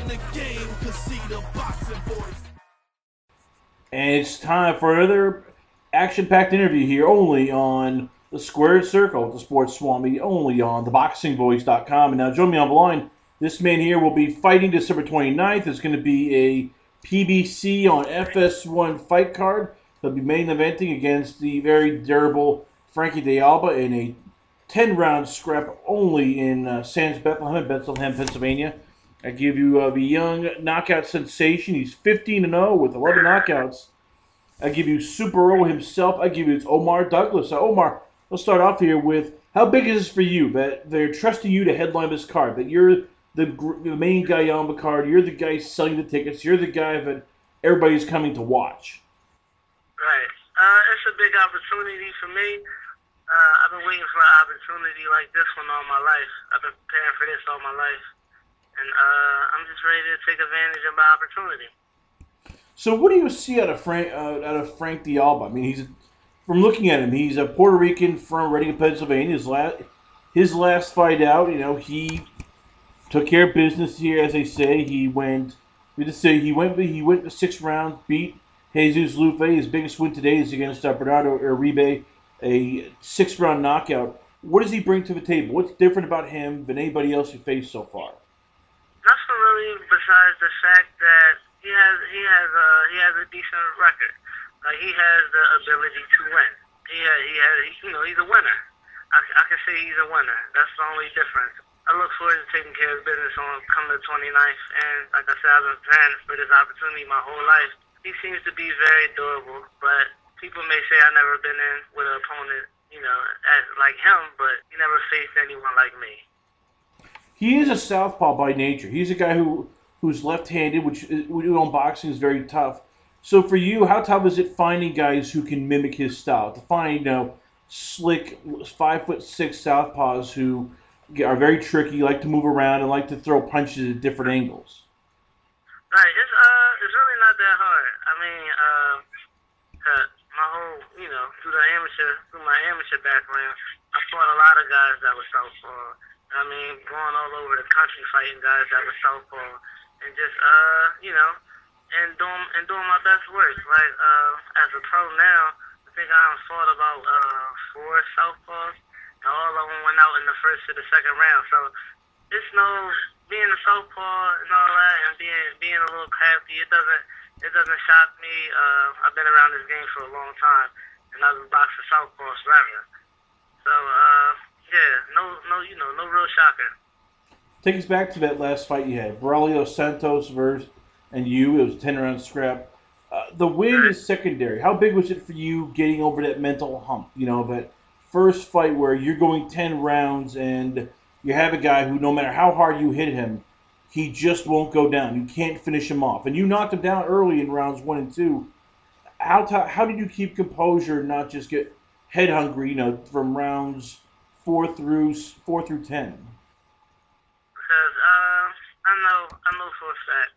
in the game, see the boxing. And it's time for another action packed interview here only on the Squared Circle, the Sports Swami, only on theboxingvoice.com. And now, join me on the line. This man here will be fighting December 29th. It's going to be a PBC on FS1 fight card. He'll be main eventing against the very durable Frankie De Alba in a 10 round scrap only in uh, Sands Bethlehem, Bethlehem, Pennsylvania. I give you uh, the young knockout sensation. He's 15 and 0 with 11 knockouts. I give you Super O himself. I give you it's Omar Douglas. So Omar, let's start off here with how big is this for you that they're trusting you to headline this card? That you're the, the main guy on the card. You're the guy selling the tickets. You're the guy that everybody's coming to watch. Right. Uh, it's a big opportunity for me. Uh, I've been waiting for an opportunity like this one all my life. I've been preparing for this all my life, and uh, I'm just ready to take advantage of my opportunity. So, what do you see out of Frank uh, out of Frank? I mean, he's from looking at him, he's a Puerto Rican from Reading, Pennsylvania. His last his last fight out, you know, he took care of business here, as they say. He went, we just say he went he went the six rounds, beat Jesus Lufe. His biggest win today is against uh, Bernardo Uribe a six round knockout. What does he bring to the table? What's different about him than anybody else you faced so far? Nothing really besides the fact that he has he has a he has a decent record. Like he has the ability to win. He has, he has you know he's a winner. I, I can say he's a winner. That's the only difference. I look forward to taking care of business on coming the 29th, and like I said, I've been planning for this opportunity my whole life. He seems to be very durable, but people may say I've never been in with an opponent, you know, as like him, but he never faced anyone like me. He is a southpaw by nature. He's a guy who who's left-handed, which on boxing is very tough. So for you, how tough is it finding guys who can mimic his style? To find you know slick five foot six southpaws who are very tricky, like to move around, and like to throw punches at different angles. Right. It's uh, it's really not that hard. I mean, uh, uh my whole, you know, through the amateur, through my amateur background, I fought a lot of guys that were southpaw. I mean, going all over the country fighting guys that were southpaw, and just, uh, you know, and doing and doing my best work. Like uh, as a pro now, I think I fought about uh four southpaws, and all of them went out in the first to the second round. So it's no being a southpaw and all that, and being being a little crafty. It doesn't it doesn't shock me. Uh, I've been around this game for a long time, and I've been boxing southpaws forever. So, uh, yeah, no, no, you know, no real shocker. Take us back to that last fight you had, Braulio Santos versus and you. It was a ten round scrap. Uh, the win is secondary. How big was it for you getting over that mental hump? You know, that first fight where you're going ten rounds and you have a guy who, no matter how hard you hit him, he just won't go down. You can't finish him off, and you knocked him down early in rounds one and two. How t- how did you keep composure and not just get head hungry? You know, from rounds four through four through ten. Because uh, I know I know for a fact.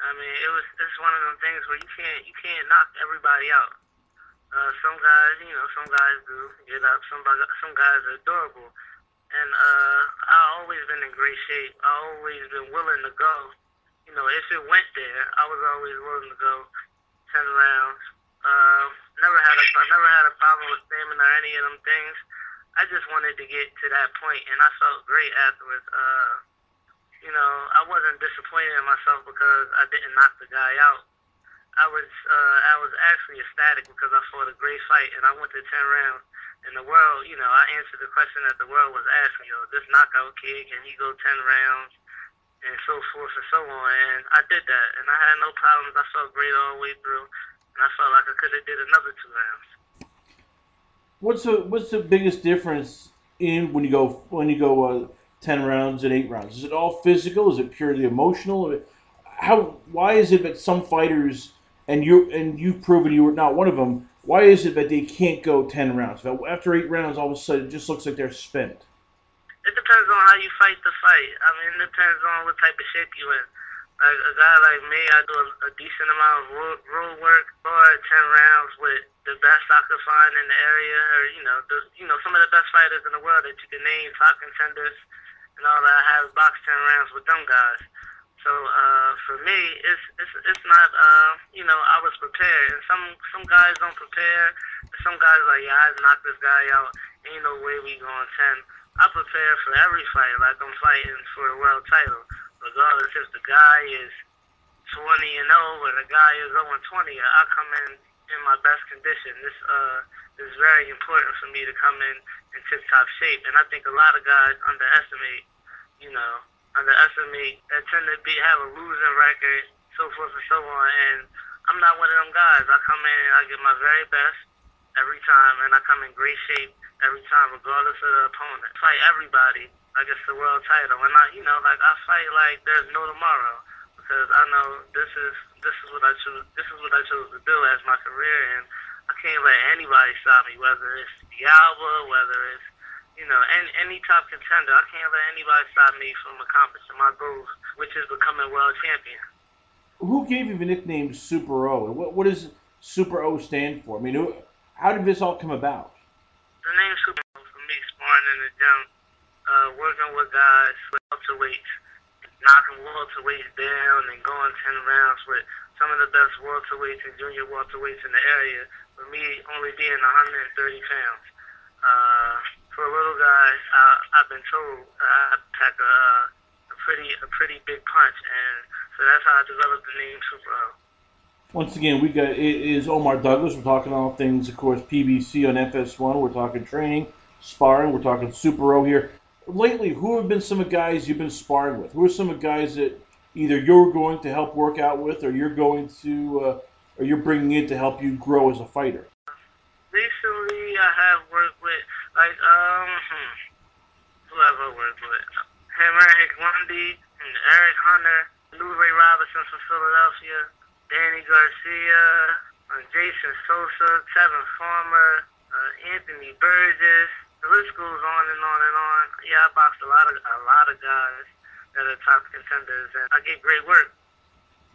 I mean, it was it's one of them things where you can't you can't knock everybody out. Uh, some guys, you know, some guys do get up. Some some guys are durable and uh, I always been in great shape. I always been willing to go. You know, if it went there, I was always willing to go ten rounds. Uh, never had a I never had a problem with stamina or any of them things. I just wanted to get to that point, and I felt great afterwards. Uh, you know, I wasn't disappointed in myself because I didn't knock the guy out. I was uh, I was actually ecstatic because I fought a great fight, and I went to ten rounds and the world, you know, I answered the question that the world was asking, you know, this knockout kid, can he go 10 rounds and so forth and so on. And I did that, and I had no problems. I felt great all the way through, and I felt like I could have did another two rounds. What's the What's the biggest difference in when you go when you go uh, ten rounds and eight rounds? Is it all physical? Is it purely emotional? How? Why is it that some fighters and you and you've proven you were not one of them why is it that they can't go 10 rounds? After eight rounds, all of a sudden, it just looks like they're spent. It depends on how you fight the fight. I mean, it depends on what type of shape you're in. Like a guy like me, I do a, a decent amount of road, work, or 10 rounds with the best I could find in the area, or you know, the, you know, some of the best fighters in the world that you can name, top contenders, and all that. I have boxed 10 rounds with them guys. So uh, for me, it's it's it's not uh, you know I was prepared, and some some guys don't prepare. Some guys like yeah I knocked this guy out. Ain't no way we going ten. I prepare for every fight like I'm fighting for the world title, regardless if the guy is 20 and 0 or the guy is 0 and 20. I come in in my best condition. This uh is very important for me to come in in tip top shape, and I think a lot of guys underestimate, you know, underestimate that tend to be have a losing record, so forth and so on. And I'm not one of them guys. I come in and I give my very best every time, and I come in great shape every time, regardless of the opponent. Fight everybody like it's the world title, and I, you know, like I fight like there's no tomorrow because I know this is this is what I choose. This is what I chose to do as my career, and I can't let anybody stop me. Whether it's De Alba, whether it's you know any any top contender, I can't let anybody stop me from accomplishing my goals, which is becoming world champion. Who gave you the nickname Super O? and What what does Super O stand for? I mean, who, how did this all come about? The name Super O for me, sparring in the gym, uh, working with guys with welterweights, knocking welterweights down, and going ten rounds with some of the best welterweights and junior welterweights in the area. For me, only being 130 pounds. Uh, for a little guy, uh, I've been told uh, I pack a, a pretty a pretty big punch, and so that's how I developed the name Super O. Once again, we got it is Omar Douglas. We're talking all things, of course, PBC on FS1. We're talking training, sparring. We're talking Super O here. Lately, who have been some of the guys you've been sparring with? Who are some of the guys that either you're going to help work out with, or you're going to, uh, or you're bringing in to help you grow as a fighter? Recently, I have worked with like um, hmm, who have I worked with? Hammer and Eric Hunter, Lou Ray Robinson from Philadelphia, Danny Garcia, uh, Jason Sosa, Tevin Farmer, uh, Anthony Burgess. The list goes on and on and on. Yeah, I boxed a lot of a lot of guys that are top contenders, and I get great work.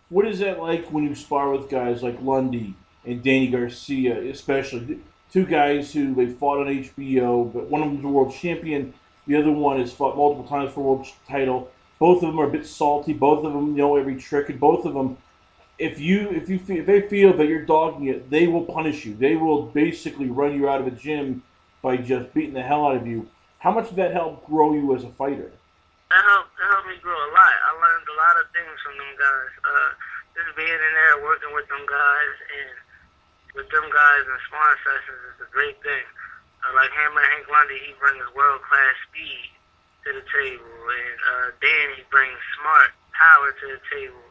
What is that like when you spar with guys like Lundy and Danny Garcia, especially two guys who they fought on HBO, but one of them's a world champion, the other one has fought multiple times for world title. Both of them are a bit salty. Both of them know every trick, and both of them, if you if you if they feel that you're dogging it, they will punish you. They will basically run you out of a gym by just beating the hell out of you. How much did that help grow you as a fighter? That helped, that helped me grow a lot. I learned a lot of things from them guys. Uh, just being in there, working with them guys, and with them guys in sparring sessions is a great thing. Uh, like Hammer Hank Lundy, he brings world class speed to the table, and uh, Danny brings smart power to the table,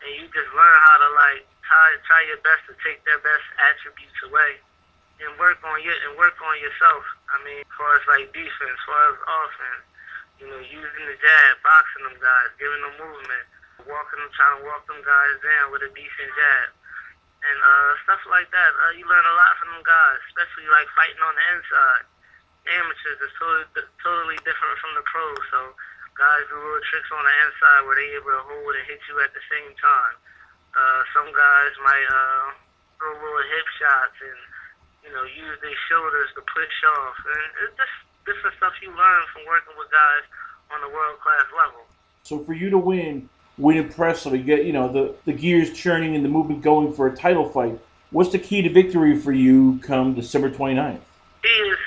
and you just learn how to like try try your best to take their best attributes away and work on your and work on yourself. I mean, as far as like defense, as far as offense, you know, using the jab, boxing them guys, giving them movement, walking them, trying to walk them guys down with a decent jab, and uh, stuff like that. Uh, you learn a lot from them guys, especially like fighting on the inside. Amateurs is totally totally different from the pros, so guys do little tricks on the inside where they able to hold and hit you at the same time. Uh, some guys might uh, throw little hip shots and you know, use their shoulders to push off. And it's just different stuff you learn from working with guys on a world class level. So for you to win, win impressively, get you know the the gears churning and the movement going for a title fight. What's the key to victory for you come December 29th? Key is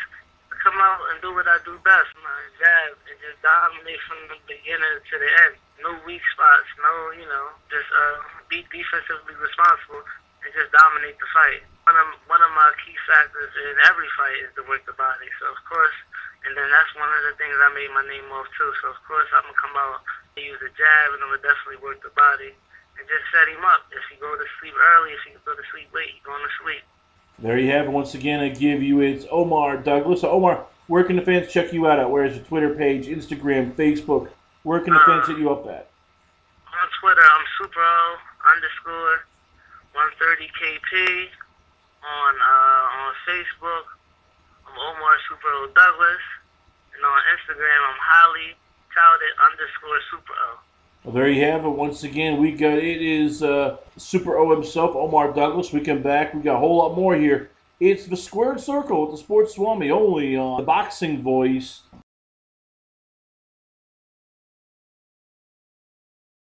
to come out and do what I do best, my jab, and just dominate from the beginning to the end. No weak spots, no, you know, just uh, be defensively responsible and just dominate the fight. One of one of my key factors in every fight is to work the body. So of course, and then that's one of the things I made my name off too. So of course, I'm gonna come out and use a jab, and I'm gonna definitely work the body and just set him up. If he go to sleep early, if he go to sleep late, he going to sleep. There you have it. Once again, I give you it's Omar Douglas. So Omar, where can the fans check you out at? Where is your Twitter page, Instagram, Facebook? Where can the uh, fans hit you up at? On Twitter, I'm super O underscore 130KP. On uh, on Facebook, I'm Omar Super O Douglas. And on Instagram, I'm Holly Touted underscore Super O. Well, there you have it. Once again, we got it is uh, Super O himself, Omar Douglas. We come back. We got a whole lot more here. It's the Squared Circle with the Sports Swami only on the Boxing Voice